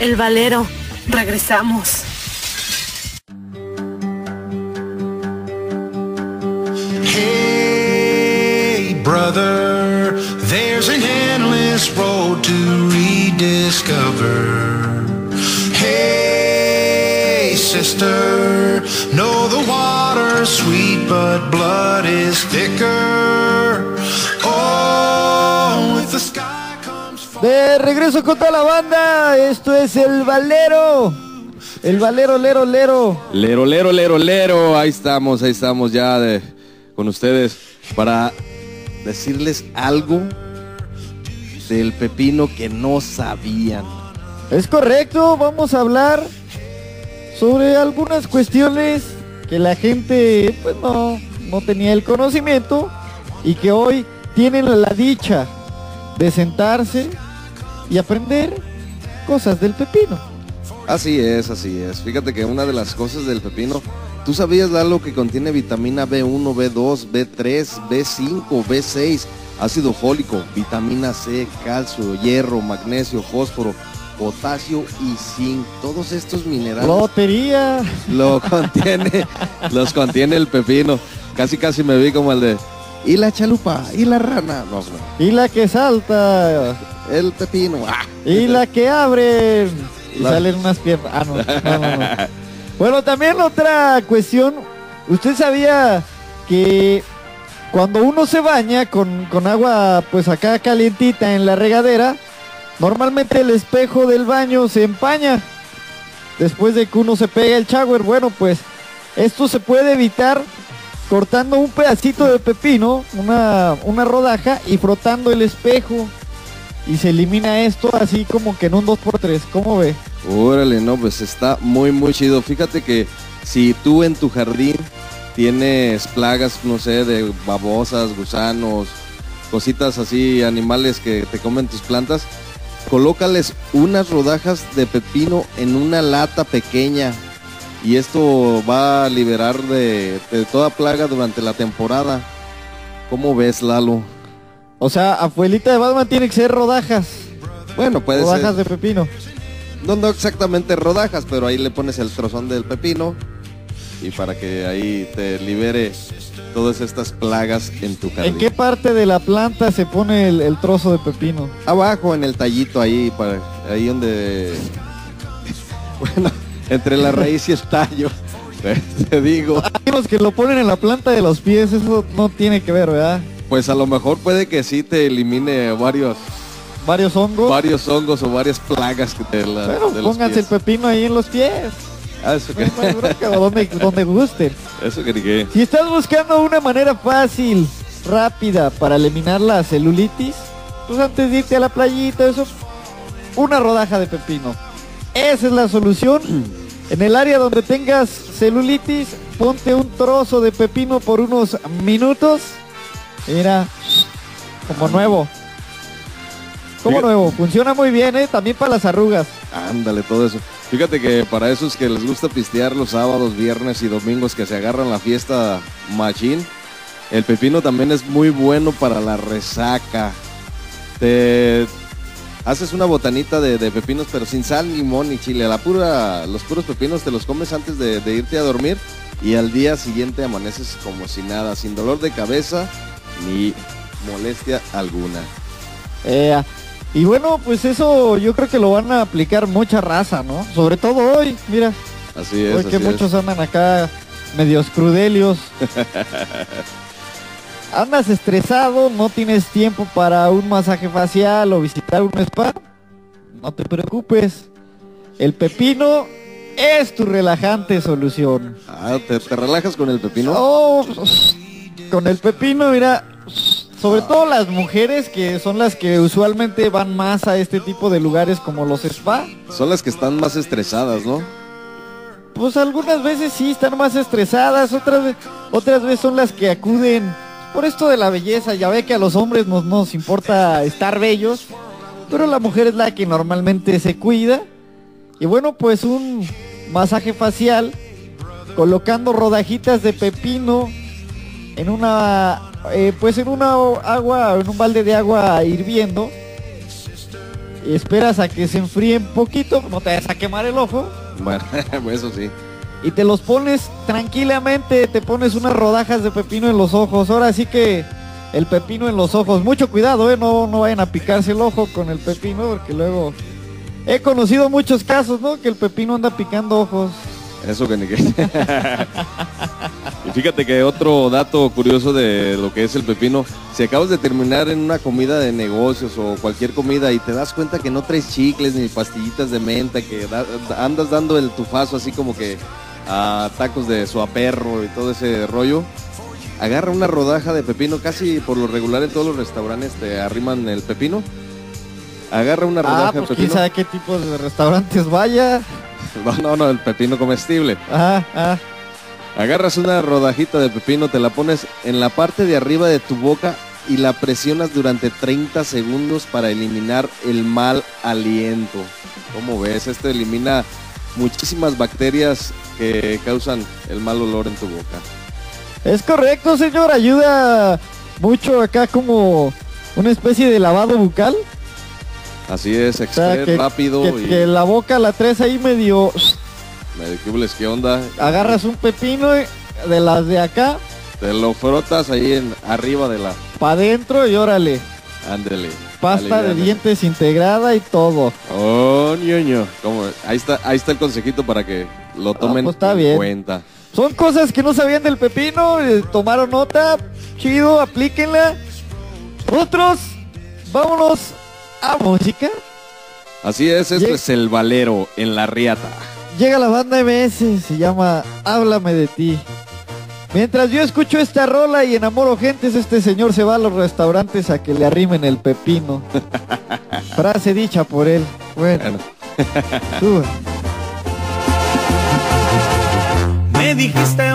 El Valero. Regresamos. Hey, brother, there's an endless road to rediscover. Hey, sister, know the water's sweet, but blood is thicker. De regreso con toda la banda, esto es el Valero. El Valero, lero, lero. Lero, lero, lero, lero. Ahí estamos, ahí estamos ya de, con ustedes para decirles algo del pepino que no sabían. Es correcto, vamos a hablar sobre algunas cuestiones que la gente pues no, no tenía el conocimiento y que hoy tienen la dicha de sentarse y aprender cosas del pepino. Así es, así es. Fíjate que una de las cosas del pepino, ¿tú sabías Lalo que contiene vitamina B1, B2, B3, B5, B6, ácido fólico, vitamina C, calcio, hierro, magnesio, fósforo, potasio y zinc? Todos estos minerales Lotería. lo contiene, los contiene el pepino. Casi casi me vi como el de y la chalupa y la rana. No, no, Y la que salta. El pepino. ah. Y la que abre. Y La- salen unas piernas. Ah, no, no, no, no. Bueno, también otra cuestión. ¿Usted sabía que cuando uno se baña con, con agua, pues acá calientita en la regadera, normalmente el espejo del baño se empaña después de que uno se pega el shower? Bueno, pues esto se puede evitar cortando un pedacito de pepino, una, una rodaja y frotando el espejo. Y se elimina esto así como que en un 2x3. ¿Cómo ve? Órale, no, pues está muy, muy chido. Fíjate que si tú en tu jardín tienes plagas, no sé, de babosas, gusanos, cositas así, animales que te comen tus plantas, colócales unas rodajas de pepino en una lata pequeña. Y esto va a liberar de, de toda plaga durante la temporada. ¿Cómo ves, Lalo? O sea, abuelita de Batman tiene que ser rodajas. Bueno, puede rodajas ser. de pepino. No, no exactamente rodajas, pero ahí le pones el trozón del pepino y para que ahí te libere todas estas plagas en tu jardín. ¿En qué parte de la planta se pone el, el trozo de pepino? Abajo en el tallito ahí, para, ahí donde... bueno, entre la raíz y el tallo. Te digo, Hay unos que lo ponen en la planta de los pies, eso no tiene que ver, ¿verdad? Pues a lo mejor puede que sí te elimine varios, Varios hongos. varios hongos o varias plagas que te la, Pero de los pónganse el pepino ahí en los pies. Ah, eso que, No hay bronca, donde, donde gusten. eso que dije. Si estás buscando una manera fácil, rápida para eliminar la celulitis, pues antes de irte a la playita, eso, una rodaja de pepino. Esa es la solución. En el área donde tengas celulitis, ponte un trozo de pepino por unos minutos. Mira, como nuevo. Como Fíjate. nuevo, funciona muy bien, ¿eh? También para las arrugas. Ándale, todo eso. Fíjate que para esos que les gusta pistear los sábados, viernes y domingos que se agarran la fiesta machín, el pepino también es muy bueno para la resaca. Te haces una botanita de, de pepinos, pero sin sal, limón y chile. La pura, los puros pepinos te los comes antes de, de irte a dormir y al día siguiente amaneces como si nada, sin dolor de cabeza ni molestia alguna. Eh, y bueno, pues eso yo creo que lo van a aplicar mucha raza, ¿no? Sobre todo hoy, mira, Así es. hoy que así es. muchos andan acá medios crudelios. Andas estresado, no tienes tiempo para un masaje facial o visitar un spa. No te preocupes. El pepino es tu relajante solución. Ah, ¿te, te relajas con el pepino? Oh, con el pepino, mira, sobre todo las mujeres que son las que usualmente van más a este tipo de lugares como los spa, Son las que están más estresadas, ¿no? pues algunas veces sí están más estresadas, otras, ve- otras veces son las que acuden por esto de la belleza. Ya ve que a los hombres nos, nos importa estar bellos, pero la mujer es la que normalmente se cuida. Y bueno, pues un masaje facial colocando rodajitas de pepino en una eh, pues en una agua en un balde de agua hirviendo esperas a que se enfríen poquito, no te vas a quemar el ojo. Bueno, eso sí. Y te los pones tranquilamente, te pones unas rodajas de pepino en los ojos. Ahora sí que el pepino en los ojos. Mucho cuidado, ¿eh? No, no vayan a picarse el ojo con el pepino porque luego... He conocido muchos casos, ¿no? Que el pepino anda picando ojos. Eso que ni que. y fíjate que otro dato curioso de lo que es el pepino, si acabas de terminar en una comida de negocios o cualquier comida y te das cuenta que no traes chicles ni pastillitas de menta, que da- andas dando el tufazo así como que a tacos de suaperro y todo ese rollo, agarra una rodaja de pepino, casi por lo regular en todos los restaurantes te arriman el pepino. Agarra una rodaja Ah, de pues quién pepino. sabe qué tipo de restaurantes vaya. No, no, no, el pepino comestible. Ah, ah. Agarras una rodajita de pepino, te la pones en la parte de arriba de tu boca y la presionas durante 30 segundos para eliminar el mal aliento. ¿Cómo ves? Esto elimina muchísimas bacterias que causan el mal olor en tu boca. Es correcto, señor. Ayuda mucho acá como una especie de lavado bucal. Así es, O sea, express, que, rápido que- y que la boca la traes ahí medio... ¿qué onda? Agarras un pepino de las de acá Te lo frotas ahí en arriba de la... para adentro y órale. Ándele. Pasta de dientes integrada y todo. Oh, ñoño. ¿Cómo? Ahí está, ahí está el consejito para que lo tomen pues está en bien. cuenta. Son cosas que no sabían del pepino, eh, tomaron nota, chido, aplíquenla. Otros, vámonos a música. Así es, esto Lleg- es el valero en la riata. Llega la banda MS, se llama Háblame de ti. Mientras yo escucho esta rola y enamoro gentes, este señor se va a los restaurantes a que le arrimen el pepino. Frase dicha por él. Bueno, Bueno. suba. Me dijiste